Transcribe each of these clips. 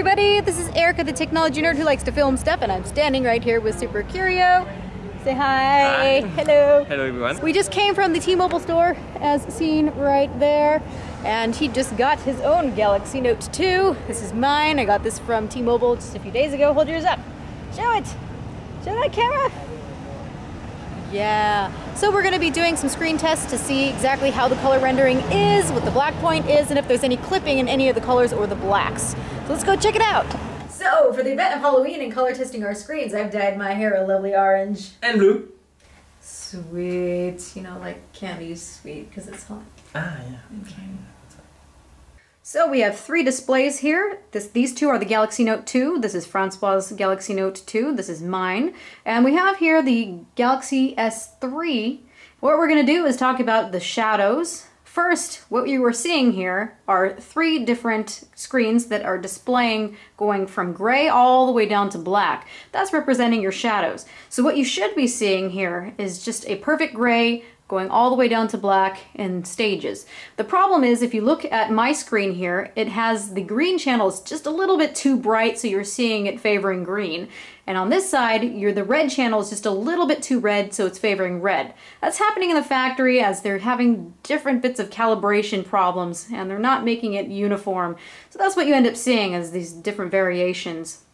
everybody, this is Erica, the technology nerd who likes to film stuff, and I'm standing right here with Supercurio. Say hi. Hi. Hello. Hello everyone. We just came from the T-Mobile store, as seen right there, and he just got his own Galaxy Note 2. This is mine. I got this from T-Mobile just a few days ago. Hold yours up. Show it. Show that camera. Yeah. So we're going to be doing some screen tests to see exactly how the color rendering is, what the black point is, and if there's any clipping in any of the colors or the blacks. So let's go check it out. So for the event of Halloween and color testing our screens, I've dyed my hair a lovely orange. And blue. Sweet. You know, like candy's sweet because it's hot. Ah yeah. Okay. So we have three displays here. This, these two are the Galaxy Note 2. This is Francois' Galaxy Note 2. This is mine. And we have here the Galaxy S3. What we're going to do is talk about the shadows. First, what you are seeing here are three different screens that are displaying going from gray all the way down to black. That's representing your shadows. So what you should be seeing here is just a perfect gray going all the way down to black in stages. The problem is if you look at my screen here, it has the green channels just a little bit too bright so you're seeing it favoring green. And on this side, you're, the red channel is just a little bit too red so it's favoring red. That's happening in the factory as they're having different bits of calibration problems and they're not making it uniform. So that's what you end up seeing as these different variations.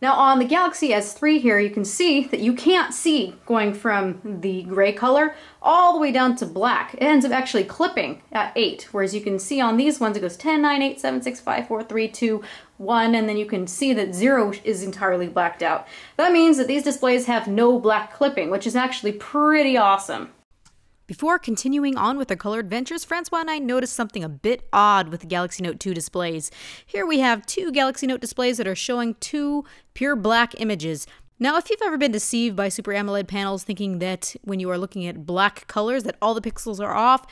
Now on the Galaxy S3 here, you can see that you can't see going from the gray color all the way down to black. It ends up actually clipping at 8, whereas you can see on these ones it goes 10, 9, 8, 7, 6, 5, 4, 3, 2, 1, and then you can see that 0 is entirely blacked out. That means that these displays have no black clipping, which is actually pretty awesome. Before continuing on with our color adventures, Francois and I noticed something a bit odd with the Galaxy Note 2 displays. Here we have two Galaxy Note displays that are showing two pure black images. Now, if you've ever been deceived by Super AMOLED panels thinking that when you are looking at black colors that all the pixels are off,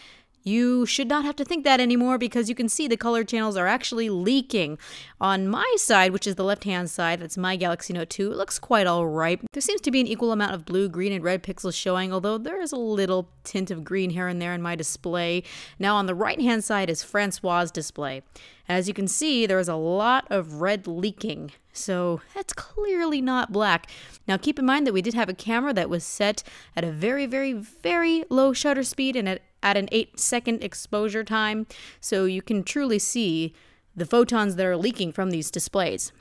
you should not have to think that anymore because you can see the color channels are actually leaking. On my side, which is the left-hand side, that's my Galaxy Note 2, it looks quite alright. There seems to be an equal amount of blue, green, and red pixels showing, although there is a little tint of green here and there in my display. Now on the right-hand side is Francois' display. As you can see, there is a lot of red leaking, so that's clearly not black. Now keep in mind that we did have a camera that was set at a very, very, very low shutter speed and at at an 8 second exposure time, so you can truly see the photons that are leaking from these displays.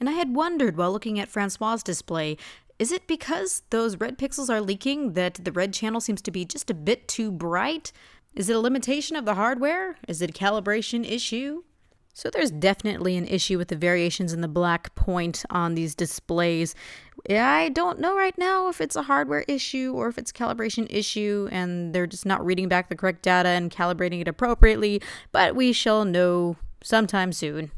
And I had wondered while looking at Francois' display, is it because those red pixels are leaking that the red channel seems to be just a bit too bright? Is it a limitation of the hardware? Is it a calibration issue? So there's definitely an issue with the variations in the black point on these displays. I don't know right now if it's a hardware issue or if it's a calibration issue and they're just not reading back the correct data and calibrating it appropriately, but we shall know sometime soon.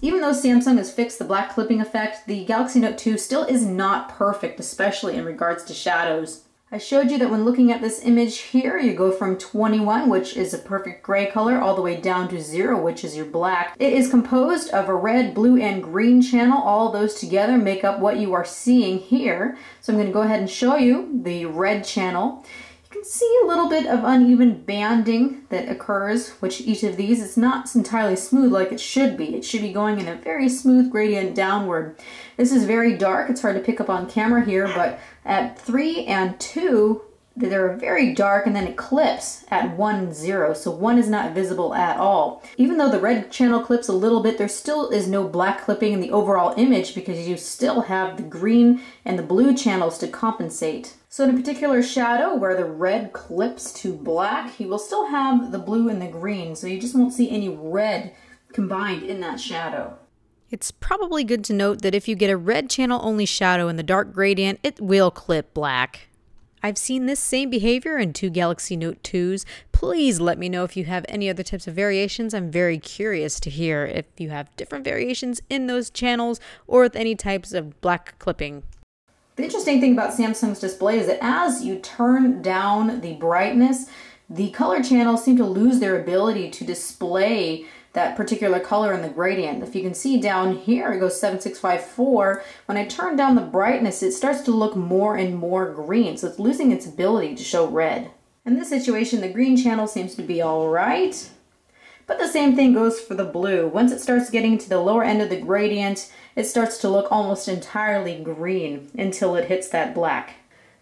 Even though Samsung has fixed the black clipping effect, the Galaxy Note 2 still is not perfect, especially in regards to shadows. I showed you that when looking at this image here, you go from 21, which is a perfect gray color, all the way down to zero, which is your black. It is composed of a red, blue, and green channel. All those together make up what you are seeing here. So I'm gonna go ahead and show you the red channel. Can see a little bit of uneven banding that occurs, which each of these is not entirely smooth like it should be. It should be going in a very smooth gradient downward. This is very dark. It's hard to pick up on camera here, but at 3 and 2, they're very dark and then it clips at 1, 0. So 1 is not visible at all. Even though the red channel clips a little bit, there still is no black clipping in the overall image because you still have the green and the blue channels to compensate. So in a particular shadow where the red clips to black, you will still have the blue and the green. So you just won't see any red combined in that shadow. It's probably good to note that if you get a red channel only shadow in the dark gradient, it will clip black. I've seen this same behavior in two Galaxy Note 2s. Please let me know if you have any other types of variations. I'm very curious to hear if you have different variations in those channels or with any types of black clipping. The interesting thing about Samsung's display is that as you turn down the brightness, the color channels seem to lose their ability to display that particular color in the gradient. If you can see down here, it goes 7654. When I turn down the brightness, it starts to look more and more green. So it's losing its ability to show red. In this situation, the green channel seems to be all right. But the same thing goes for the blue. Once it starts getting to the lower end of the gradient, it starts to look almost entirely green until it hits that black.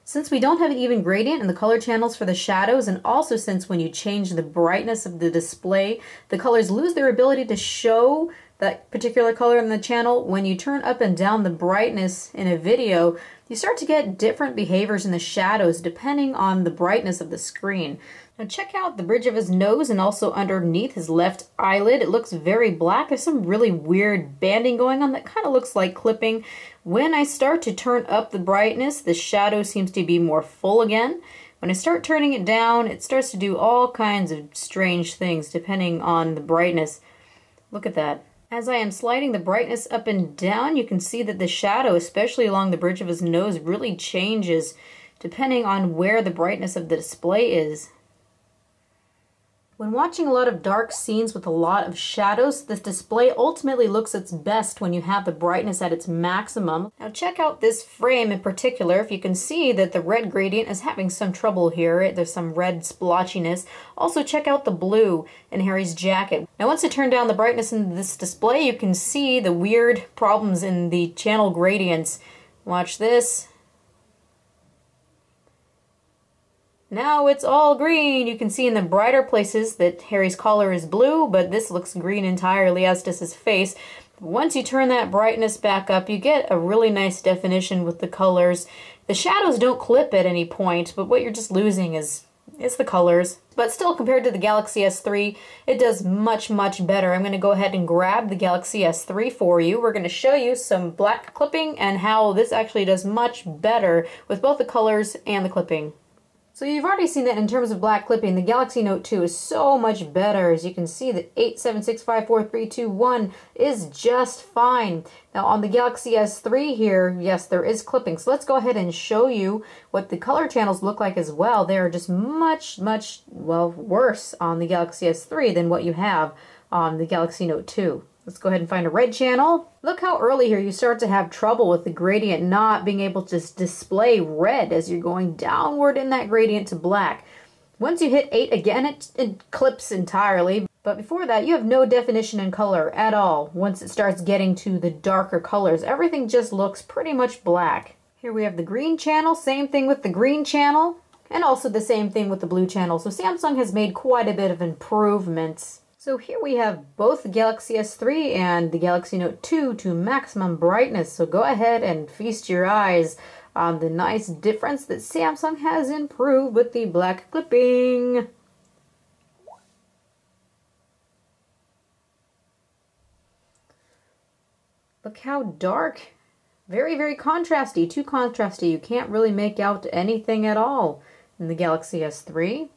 Since we don't have an even gradient in the color channels for the shadows, and also since when you change the brightness of the display, the colors lose their ability to show that particular color in the channel, when you turn up and down the brightness in a video, you start to get different behaviors in the shadows depending on the brightness of the screen. Now check out the bridge of his nose and also underneath his left eyelid. It looks very black. There's some really weird banding going on that kind of looks like clipping. When I start to turn up the brightness, the shadow seems to be more full again. When I start turning it down, it starts to do all kinds of strange things depending on the brightness. Look at that. As I am sliding the brightness up and down, you can see that the shadow, especially along the bridge of his nose, really changes depending on where the brightness of the display is. When watching a lot of dark scenes with a lot of shadows, this display ultimately looks its best when you have the brightness at its maximum. Now check out this frame in particular. If you can see that the red gradient is having some trouble here. There's some red splotchiness. Also check out the blue in Harry's jacket. Now once I turn down the brightness in this display, you can see the weird problems in the channel gradients. Watch this. Now it's all green. You can see in the brighter places that Harry's collar is blue, but this looks green entirely, as does his face. Once you turn that brightness back up, you get a really nice definition with the colors. The shadows don't clip at any point, but what you're just losing is is the colors. But still, compared to the Galaxy S3, it does much, much better. I'm going to go ahead and grab the Galaxy S3 for you. We're going to show you some black clipping and how this actually does much better with both the colors and the clipping. So you've already seen that in terms of black clipping, the Galaxy Note 2 is so much better. As you can see, the 8765431 is just fine. Now on the Galaxy S3 here, yes, there is clipping. So let's go ahead and show you what the color channels look like as well. They are just much, much, well, worse on the Galaxy S3 than what you have on the Galaxy Note 2. Let's go ahead and find a red channel. Look how early here you start to have trouble with the gradient not being able to display red as you're going downward in that gradient to black. Once you hit 8 again, it, it clips entirely. But before that, you have no definition in color at all. Once it starts getting to the darker colors, everything just looks pretty much black. Here we have the green channel, same thing with the green channel, and also the same thing with the blue channel. So Samsung has made quite a bit of improvements so here we have both the Galaxy S3 and the Galaxy Note 2 to maximum brightness. So go ahead and feast your eyes on the nice difference that Samsung has improved with the black clipping. Look how dark. Very, very contrasty. Too contrasty. You can't really make out anything at all in the Galaxy S3.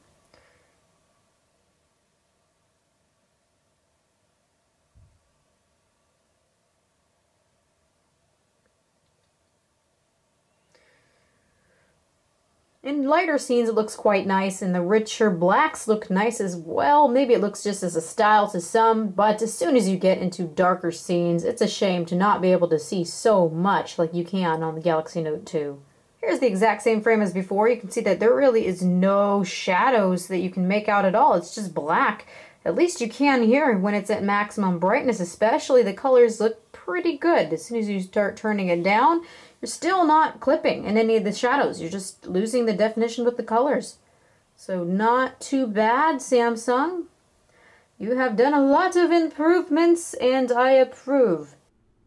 In lighter scenes, it looks quite nice, and the richer blacks look nice as well. Maybe it looks just as a style to some, but as soon as you get into darker scenes, it's a shame to not be able to see so much like you can on the Galaxy Note 2. Here's the exact same frame as before. You can see that there really is no shadows that you can make out at all. It's just black. At least you can here when it's at maximum brightness, especially the colors look pretty good. As soon as you start turning it down, you're still not clipping in any of the shadows. You're just losing the definition with the colors. So not too bad, Samsung. You have done a lot of improvements and I approve.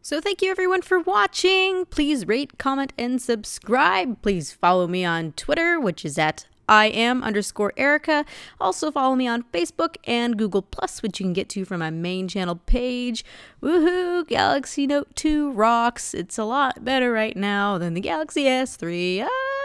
So thank you everyone for watching. Please rate, comment, and subscribe. Please follow me on Twitter, which is at I am underscore Erica. Also follow me on Facebook and Google Plus, which you can get to from my main channel page. Woohoo! Galaxy Note 2 rocks. It's a lot better right now than the Galaxy S3. Ah!